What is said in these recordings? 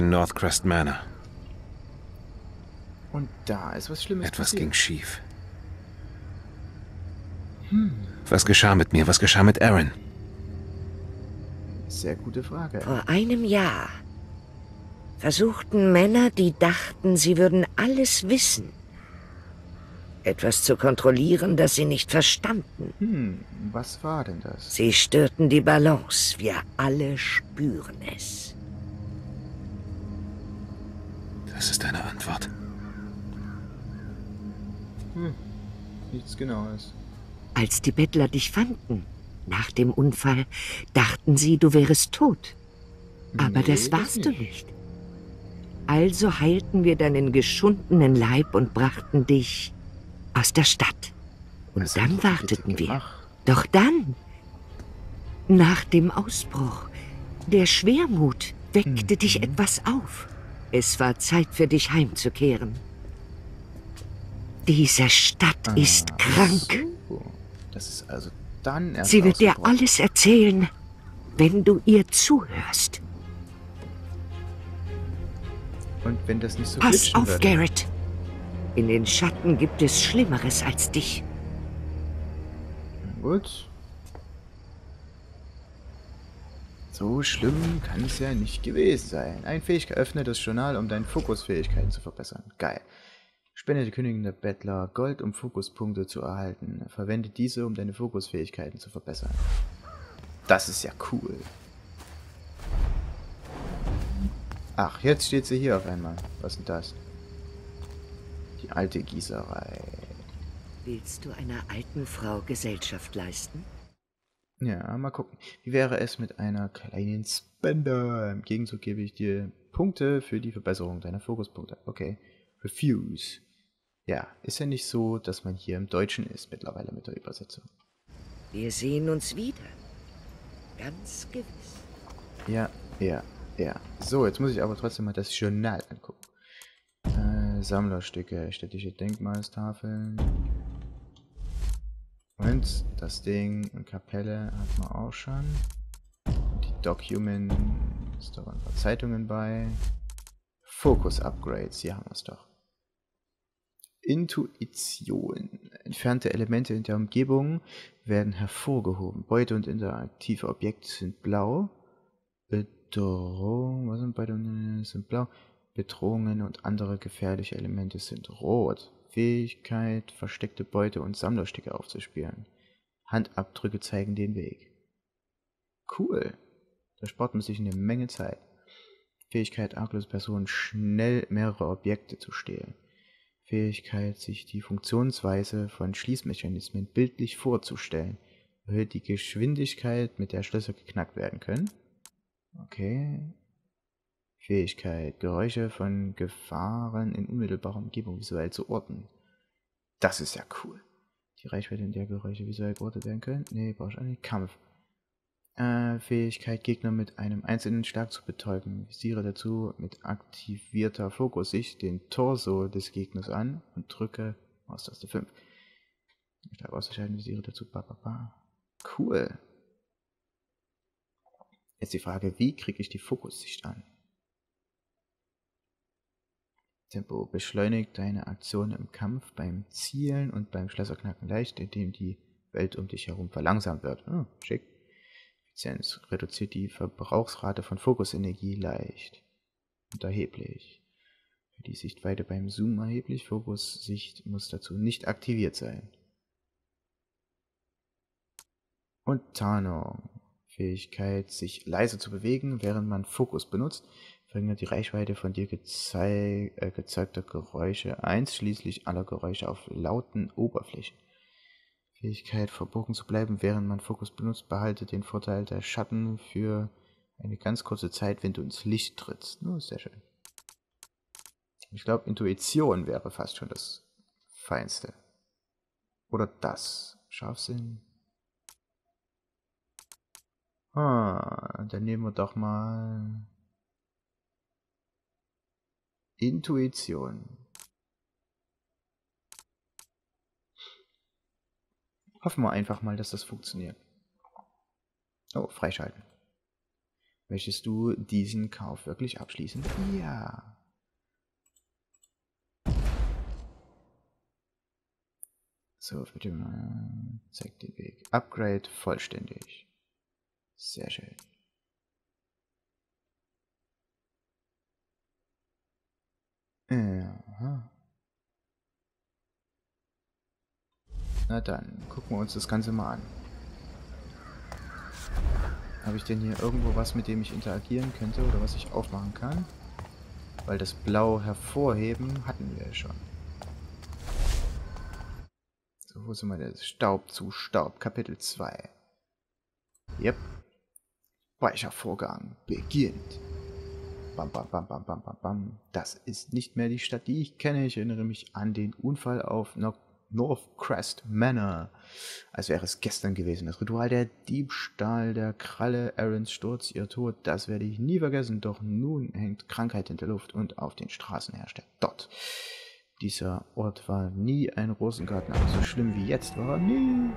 In Northcrest Manor. Und da ist was Schlimmes Etwas passiert. ging schief. Was geschah mit mir? Was geschah mit Aaron? Sehr gute Frage. Vor einem Jahr versuchten Männer, die dachten, sie würden alles wissen, etwas zu kontrollieren, das sie nicht verstanden. Hm, was war denn das? Sie störten die Balance. Wir alle spüren es. Das ist eine Antwort. Nichts Genaues. Als die Bettler dich fanden, nach dem Unfall, dachten sie, du wärest tot. Aber Nee, das das warst du nicht. nicht. Also heilten wir deinen geschundenen Leib und brachten dich aus der Stadt. Und Was dann warteten wir. Doch dann, nach dem Ausbruch, der Schwermut weckte dich Mhm. etwas auf. Es war Zeit für dich heimzukehren. Diese Stadt ist Ah, krank. So. Das ist also dann erst Sie wird dir alles erzählen, wenn du ihr zuhörst. Und wenn das nicht so Pass auf, würde. Garrett. In den Schatten gibt es Schlimmeres als dich. Gut. So schlimm kann es ja nicht gewesen sein. Ein Fähigkeit öffne das Journal, um deine Fokusfähigkeiten zu verbessern. Geil. Spende die Königin der Bettler Gold, um Fokuspunkte zu erhalten. Verwende diese, um deine Fokusfähigkeiten zu verbessern. Das ist ja cool. Ach, jetzt steht sie hier auf einmal. Was ist denn das? Die alte Gießerei. Willst du einer alten Frau Gesellschaft leisten? Ja, mal gucken. Wie wäre es mit einer kleinen Spender? Im Gegenzug gebe ich dir Punkte für die Verbesserung deiner Fokuspunkte. Okay. Refuse. Ja, ist ja nicht so, dass man hier im Deutschen ist mittlerweile mit der Übersetzung. Wir sehen uns wieder. Ganz gewiss. Ja, ja, ja. So, jetzt muss ich aber trotzdem mal das Journal angucken. Äh, Sammlerstücke, städtische Denkmalstafeln. Und das Ding, eine Kapelle hat man auch schon. Und die Documents, da waren ein paar Zeitungen bei. Focus Upgrades, hier haben wir es doch. Intuition. Entfernte Elemente in der Umgebung werden hervorgehoben. Beute und interaktive Objekte sind blau. Bedrohung, was sind beide sind blau? Bedrohungen und andere gefährliche Elemente sind rot. Fähigkeit, versteckte Beute und Sammlerstücke aufzuspüren. Handabdrücke zeigen den Weg. Cool. Da spart man sich eine Menge Zeit. Fähigkeit, arglose Personen schnell mehrere Objekte zu stehlen. Fähigkeit, sich die Funktionsweise von Schließmechanismen bildlich vorzustellen. Erhöht die Geschwindigkeit, mit der Schlösser geknackt werden können. Okay. Fähigkeit, Geräusche von Gefahren in unmittelbarer Umgebung visuell zu orten. Das ist ja cool. Die Reichweite, in der Geräusche visuell geortet werden können. Nee, brauchst du nicht. Kampf. Äh, Fähigkeit, Gegner mit einem einzelnen Schlag zu betäuben. Visiere dazu mit aktivierter Fokussicht den Torso des Gegners an und drücke Maustaste 5. Stark auszuschalten, visiere dazu. Ba, ba, ba. Cool. Jetzt die Frage, wie kriege ich die Fokussicht an? Tempo beschleunigt deine Aktion im Kampf beim Zielen und beim Schlösserknacken leicht, indem die Welt um dich herum verlangsamt wird. Oh, schick. Effizienz reduziert die Verbrauchsrate von Fokusenergie leicht und erheblich. Für die Sichtweite beim Zoom erheblich. Fokussicht muss dazu nicht aktiviert sein. Und Tarnung. Fähigkeit, sich leise zu bewegen, während man Fokus benutzt, verringert die Reichweite von dir gezei äh, gezeigter Geräusche, einschließlich aller Geräusche auf lauten Oberflächen. Fähigkeit, verborgen zu bleiben, während man Fokus benutzt, behalte den Vorteil der Schatten für eine ganz kurze Zeit, wenn du ins Licht trittst. Oh, sehr schön. Ich glaube, Intuition wäre fast schon das Feinste. Oder das. Scharfsinn. Ah, dann nehmen wir doch mal Intuition. Hoffen wir einfach mal, dass das funktioniert. Oh, freischalten. Möchtest du diesen Kauf wirklich abschließen? Ja. So, bitte mal. Zeig den Weg. Upgrade vollständig. Sehr schön. Aha. Na dann, gucken wir uns das Ganze mal an. Habe ich denn hier irgendwo was, mit dem ich interagieren könnte oder was ich aufmachen kann? Weil das Blau hervorheben hatten wir ja schon. So, wo sind wir denn? Staub zu Staub, Kapitel 2. Yep. Speichervorgang beginnt. Bam, bam, bam, bam, bam, bam, bam. Das ist nicht mehr die Stadt, die ich kenne. Ich erinnere mich an den Unfall auf North Crest Manor. Als wäre es gestern gewesen. Das Ritual der Diebstahl der Kralle, Aarons Sturz, ihr Tod, das werde ich nie vergessen. Doch nun hängt Krankheit in der Luft und auf den Straßen herrscht der Dort. Dieser Ort war nie ein Rosengarten, aber so schlimm wie jetzt war er nie.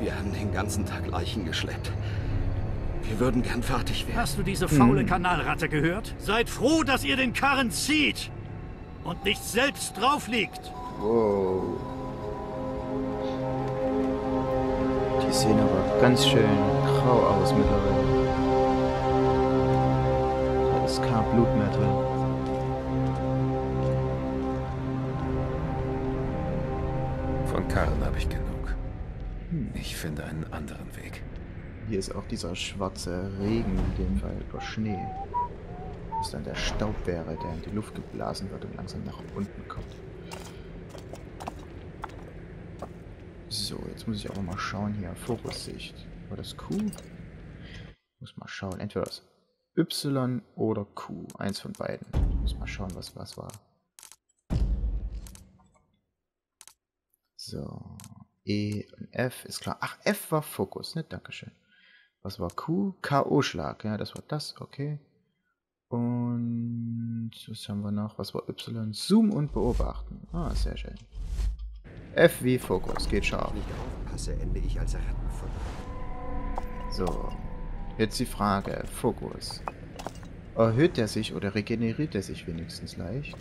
Wir haben den ganzen Tag Leichen geschleppt. Wir würden gern fertig werden. Hast du diese faule Kanalratte gehört? Seid froh, dass ihr den Karren zieht und nicht selbst drauf liegt. Wow. Die sehen aber ganz schön grau aus mittlerweile. Da ist kein Blut mehr drin. Von Karren habe ich genug. Ich finde einen anderen Weg. Hier ist auch dieser schwarze Regen, in dem Fall über Schnee. Was dann der Staub wäre, der in die Luft geblasen wird und langsam nach unten kommt. So, jetzt muss ich aber mal schauen hier. Fokussicht. War das Q? Muss mal schauen. Entweder das Y oder Q. Eins von beiden. Muss mal schauen, was was war. So. E und F ist klar. Ach, F war Fokus, ne? Dankeschön. Was war Q? K.O.-Schlag. Ja, das war das. Okay. Und was haben wir noch? Was war Y? Zoom und beobachten. Ah, sehr schön. F wie Fokus. Geht scharf. Wenn ich aufpasse, ende ich als Rattenfutter. So. Jetzt die Frage. Fokus. Erhöht er sich oder regeneriert er sich wenigstens leicht?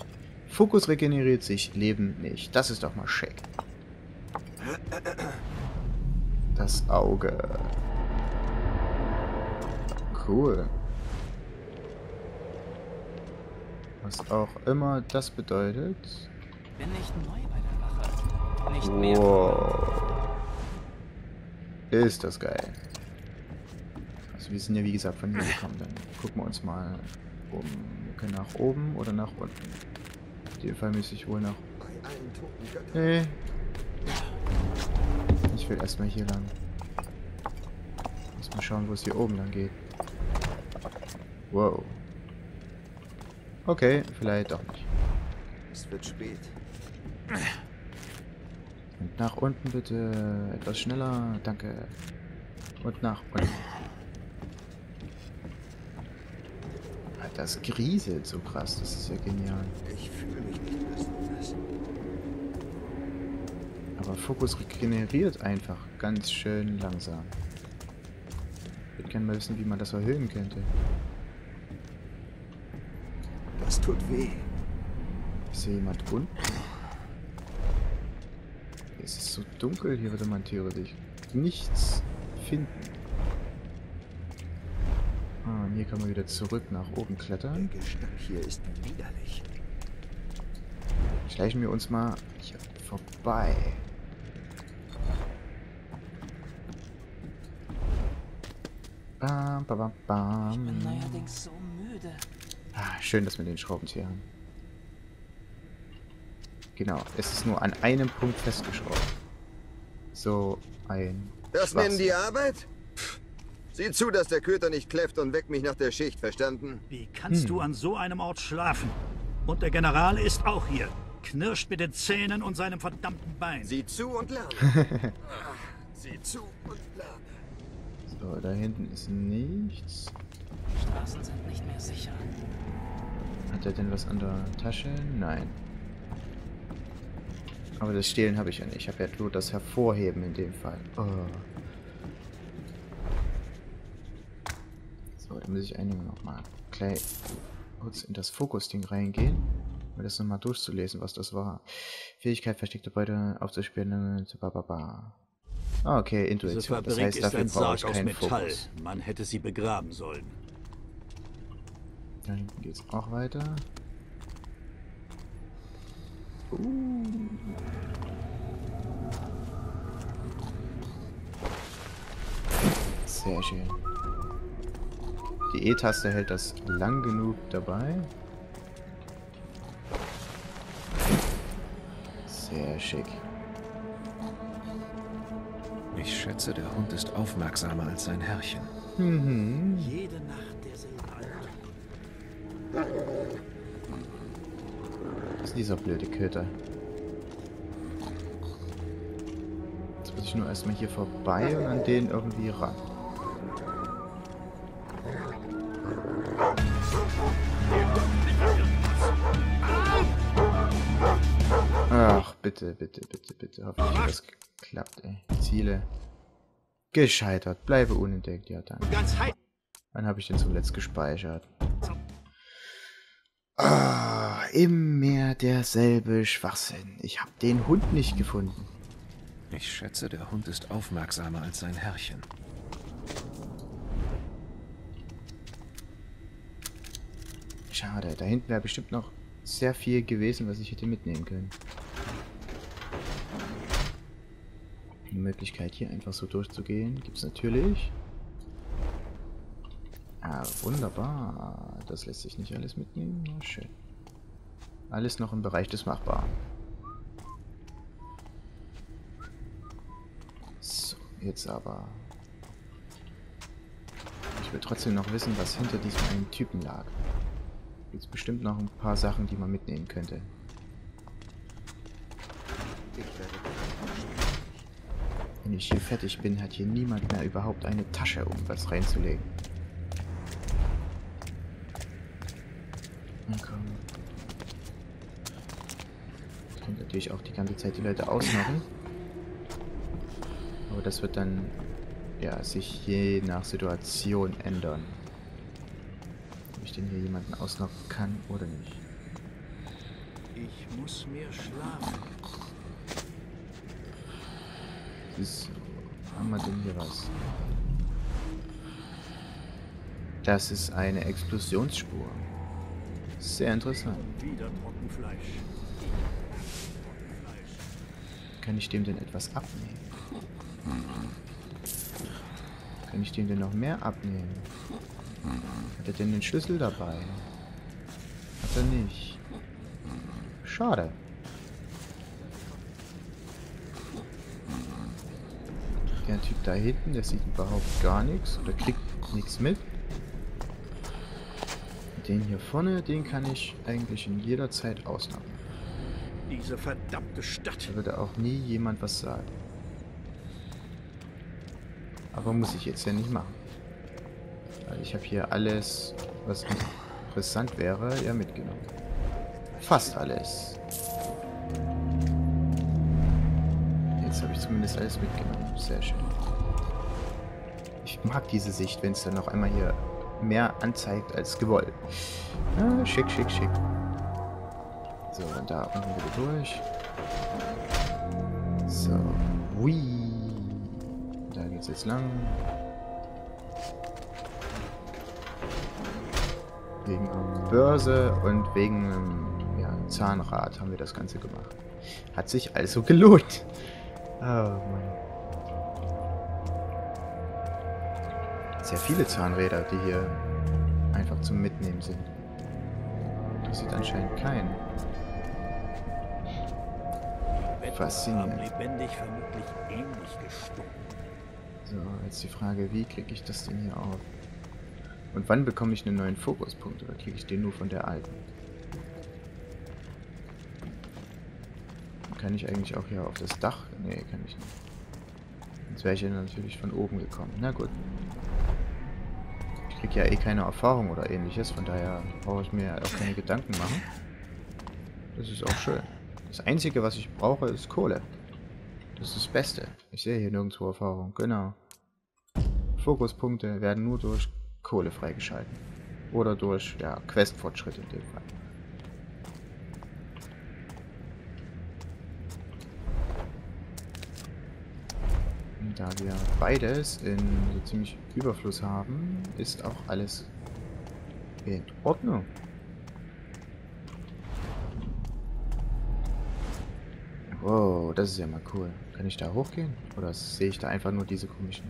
Fokus regeneriert sich, Leben nicht. Das ist doch mal schick. Das Auge. Cool. Was auch immer das bedeutet. Bin nicht neu bei der Wache. Nicht mehr. Wow. Ist das geil. Also wir sind ja wie gesagt von hier gekommen. Dann gucken wir uns mal um. Wir können nach oben oder nach unten. In dem Fall müsste ich wohl nach... Nee. Ich will erstmal hier lang. Muss mal schauen, wo es hier oben lang geht. Wow. Okay, vielleicht doch nicht. Es wird spät. Und nach unten bitte etwas schneller. Danke. Und nach unten. Das grieselt so krass. Das ist ja genial. Ich fühle mich nicht besonders. Aber Fokus regeneriert einfach ganz schön langsam. Ich würde gerne mal wissen, wie man das erhöhen könnte. Das tut weh. Ich sehe jemand unten. Es ist so dunkel, hier würde man theoretisch nichts finden. Ah, und hier kann man wieder zurück nach oben Der klettern. Gestank hier ist widerlich. Schleichen wir uns mal hier vorbei. Bam, bam, bam, Ich bin neuerdings so müde. Ah, schön, dass wir den Schraubenzieher haben. Genau, es ist nur an einem Punkt festgeschraubt. So ein. Das nennen die Arbeit? Pff. Sieh zu, dass der Köter nicht kläfft und weck mich nach der Schicht, verstanden? Wie kannst du an so einem Ort schlafen? Und der General ist auch hier. Knirscht mit den Zähnen und seinem verdammten Bein. Sieh zu und lerne. Ah, Sieh zu und lerne. So, da hinten ist nichts. Die Straßen sind nicht mehr sicher. Hat er denn was an der Tasche? Nein. Aber das Stehlen habe ich ja nicht. Ich habe ja nur das Hervorheben in dem Fall. Oh. So, dann muss ich eigentlich nochmal gleich kurz in das Fokus-Ding reingehen, um das nochmal durchzulesen, was das war. Fähigkeit, versteckte Beute aufzuspielen, bababa. Ah, okay, Intuition. Das heißt, ist dafür ein brauche ich Sarg aus keinen Metall. Fokus. Man hätte sie begraben sollen. Da hinten geht's auch weiter. Uh. Sehr schön. Die E-Taste hält das lang genug dabei. Sehr schick. Ich schätze, der Hund ist aufmerksamer als sein Herrchen. Mhm. Jede Nacht derselbe Albtraum. Was ist dieser blöde Köter? Jetzt muss ich nur erstmal hier vorbei und an den irgendwie ran. Ach, bitte, bitte, bitte, bitte. Hoffentlich hat das geklappt, ey. Ziele. Gescheitert. Bleibe unentdeckt. Ja, dann. Wann habe ich den zuletzt gespeichert? Ah, immer derselbe Schwachsinn. Ich habe den Hund nicht gefunden. Ich schätze, der Hund ist aufmerksamer als sein Herrchen. Schade, da hinten wäre bestimmt noch sehr viel gewesen, was ich hätte mitnehmen können. Möglichkeit hier einfach so durchzugehen gibt es natürlich. Ah, wunderbar. Das lässt sich nicht alles mitnehmen. Na schön. Alles noch im Bereich des Machbaren. So, jetzt aber. Ich will trotzdem noch wissen, was hinter diesem einen Typen lag. Gibt es bestimmt noch ein paar Sachen, die man mitnehmen könnte. Wenn ich hier fertig bin, hat hier niemand mehr überhaupt eine Tasche, um was reinzulegen. Ich kann natürlich auch die ganze Zeit die Leute ausmachen. Aber das wird dann ja sich je nach Situation ändern. Ob ich denn hier jemanden ausnocken kann oder nicht. Ich muss mehr schlafen. So, haben wir denn hier was? Das ist eine Explosionsspur. Sehr interessant. Kann ich dem denn etwas abnehmen? Kann ich dem denn noch mehr abnehmen? Hat er denn den Schlüssel dabei? Hat er nicht. Schade. Der Typ da hinten, der sieht überhaupt gar nichts oder kriegt nichts mit. Den hier vorne, den kann ich eigentlich in jeder Zeit ausnahmen. Diese verdammte Stadt. Da würde auch nie jemand was sagen. Aber muss ich jetzt ja nicht machen. Weil ich habe hier alles, was interessant wäre, ja mitgenommen. Fast alles. Jetzt habe ich zumindest alles mitgenommen. Sehr schön. Ich mag diese Sicht, wenn es dann noch einmal hier mehr anzeigt als gewollt. Ah, schick, schick, schick. So, und da unten wieder durch. So. Hui. Da geht's jetzt lang. Wegen Börse und wegen ja, Zahnrad haben wir das Ganze gemacht. Hat sich also gelohnt. Oh Mann. Sehr viele Zahnräder, die hier einfach zum Mitnehmen sind. Interessiert anscheinend keinen. Faszinierend. Lebendig vermutlich ähnlich gestunken. So, jetzt die Frage, wie kriege ich das denn hier auf? Und wann bekomme ich einen neuen Fokuspunkt? Oder kriege ich den nur von der alten? Kann ich eigentlich auch hier auf das Dach? Nee, kann ich nicht. Jetzt wäre ich ja natürlich von oben gekommen. Na gut. Ich kriege ja eh keine Erfahrung oder ähnliches, von daher brauche ich mir auch keine Gedanken machen. Das ist auch schön. Das Einzige, was ich brauche, ist Kohle. Das ist das Beste. Ich sehe hier nirgendwo Erfahrung. Genau. Fokuspunkte werden nur durch Kohle freigeschalten. Oder durch, ja, Questfortschritte in dem Fall. Und da wir beides in so ziemlich Überfluss haben, ist auch alles in Ordnung. Wow, das ist ja mal cool. Kann ich da hochgehen? Oder sehe ich da einfach nur diese komischen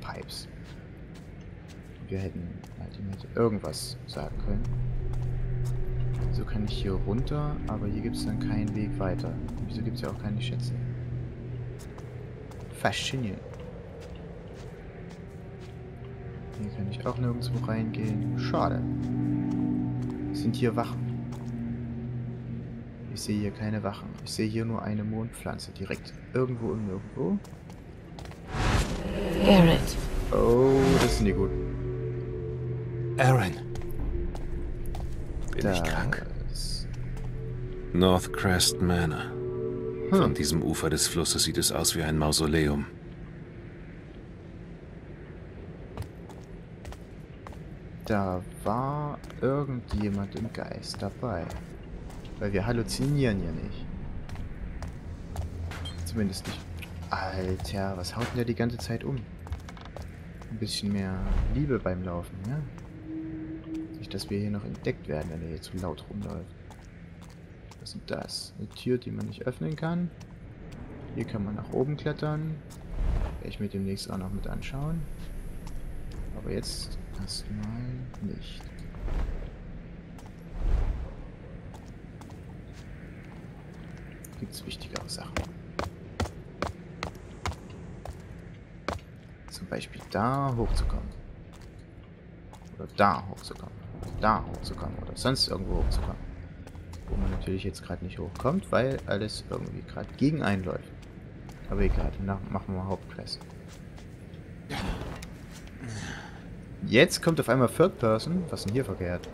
Pipes? Wir hätten halt irgendwas sagen können. Wieso kann ich hier runter, aber hier gibt es dann keinen Weg weiter? Wieso gibt es ja auch keine Schätze? Faszinierend. Hier kann ich auch nirgendwo reingehen. Schade. Sind hier Wachen? Ich sehe hier keine Wachen. Ich sehe hier nur eine Mondpflanze. Direkt irgendwo und nirgendwo. Garrett, Oh, das ist nicht gut. Aaron. Bin Da ich krank? North Crest Manor. Hm. Von diesem Ufer des Flusses sieht es aus wie ein Mausoleum. Da war irgendjemand im Geist dabei. Weil wir halluzinieren ja nicht. Zumindest nicht. Alter, was haut denn der die ganze Zeit um? Ein bisschen mehr Liebe beim Laufen, ne? Nicht, dass wir hier noch entdeckt werden, wenn er hier zu laut rumläuft. Was ist das? Eine Tür, die man nicht öffnen kann. Hier kann man nach oben klettern. Werde ich mir demnächst auch noch mit anschauen. Aber jetzt erstmal nicht. Gibt's wichtigere Sachen. Zum Beispiel da hochzukommen. Oder da hochzukommen. Oder da hochzukommen. Oder sonst irgendwo hochzukommen. Wo man natürlich jetzt gerade nicht hochkommt, weil alles irgendwie gerade gegen einen läuft. Aber egal, danach machen wir Hauptquest. Jetzt kommt auf einmal Third Person. Was ist denn hier verkehrt?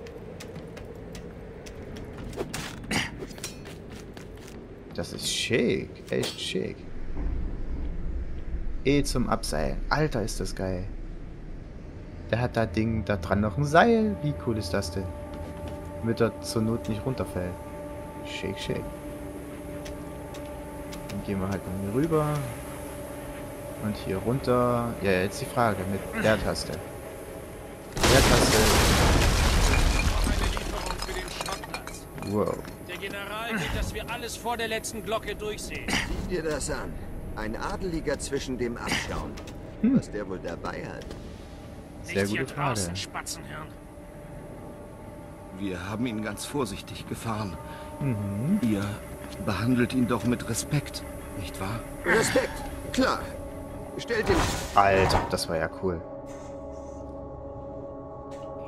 Das ist schick. Echt schick. E zum Abseilen. Alter, ist das geil. Der hat da Ding da dran noch ein Seil. Wie cool ist das denn? Damit er zur Not nicht runterfällt. Schick, schick. Dann gehen wir halt mal hier rüber. Und hier runter. Ja, jetzt die Frage mit der Taste. Der Taste. Eine Lieferung für den Schrottplatz. Wow. Der General will, dass wir alles vor der letzten Glocke durchsehen. Sieh dir das an. Ein Adeliger zwischen dem Abschauen. Was der wohl dabei hat. Sehr Nicht gute Frage. draußen, Spatzenhirn. Wir haben ihn ganz vorsichtig gefahren. Mhm. Ihr behandelt ihn doch mit Respekt, nicht wahr? Respekt. Klar. Stellt ihm... Alter, das war ja cool.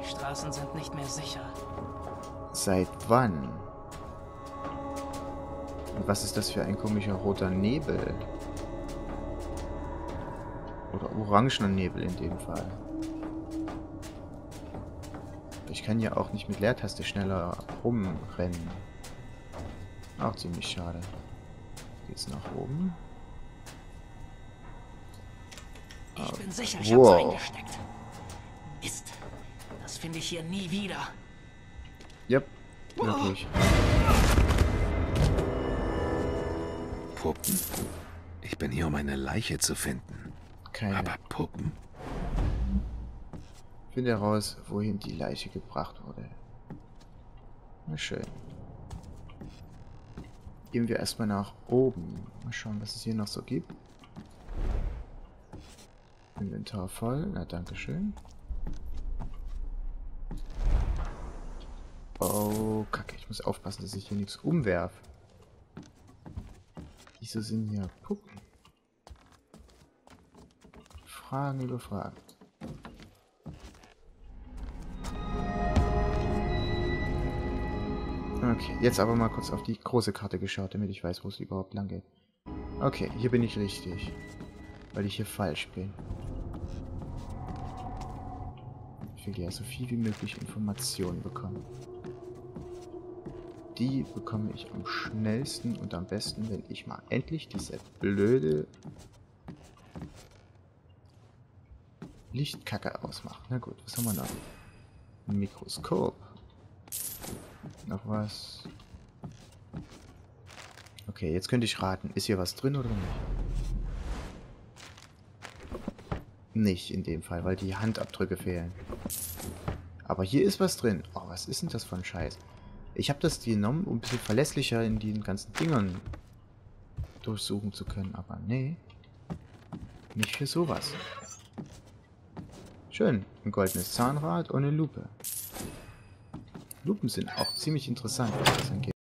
Die Straßen sind nicht mehr sicher. Seit wann? Und was ist das für ein komischer roter Nebel? Oder orangener Nebel in dem Fall. Ich kann ja auch nicht mit Leertaste schneller rumrennen. Auch ziemlich schade. Geht's nach oben? Ich Ah, bin sicher, ich hab's wow. eingesteckt. Mist. Das finde ich hier nie wieder. Yep, wirklich. Puppen? Ich bin hier, um eine Leiche zu finden. Keine. Aber Puppen? Finde heraus, wohin die Leiche gebracht wurde. Na schön. Gehen wir erstmal nach oben. Mal schauen, was es hier noch so gibt. Inventar voll. Na, danke schön. Oh, kacke. Ich muss aufpassen, dass ich hier nichts umwerf. Wieso sind hier Puppen? Fragen über Fragen. Okay, jetzt aber mal kurz auf die große Karte geschaut, damit ich weiß, wo es überhaupt lang geht. Okay, hier bin ich richtig. Weil ich hier falsch bin. Ich will ja so viel wie möglich Informationen bekommen. die bekomme ich am schnellsten und am besten, wenn ich mal endlich diese blöde Lichtkacke ausmache. Na gut, was haben wir noch? Ein Mikroskop. Noch was. Okay, jetzt könnte ich raten. Ist hier was drin oder nicht? Nicht in dem Fall, weil die Handabdrücke fehlen. Aber hier ist was drin. Oh, was ist denn das für ein Scheiß? Ich habe das genommen, um ein bisschen verlässlicher in den ganzen Dingern durchsuchen zu können. Aber nee. Nicht für sowas. Schön. Ein goldenes Zahnrad und eine Lupe. Lupen sind auch ziemlich interessant, was das angeht.